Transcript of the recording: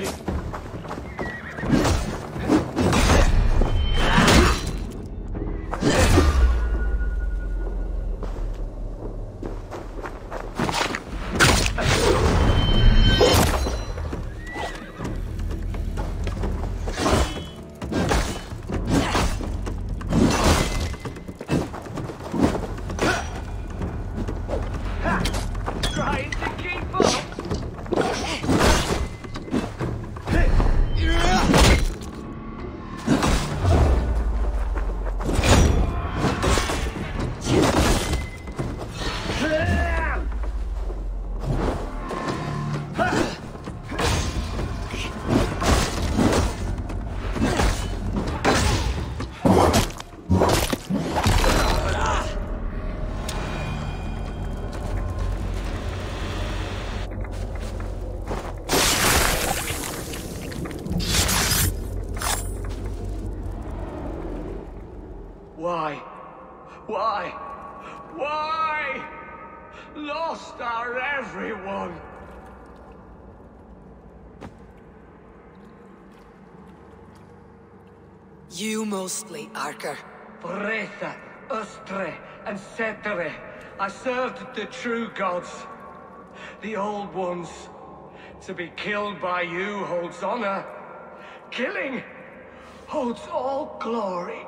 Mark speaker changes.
Speaker 1: Thank. Why? Why? Why? Lost our everyone!
Speaker 2: You mostly, Arker.
Speaker 1: Bretha, Ustre, and Setere. I served the true gods. The old ones. To be killed by you holds honor. Killing holds all glory.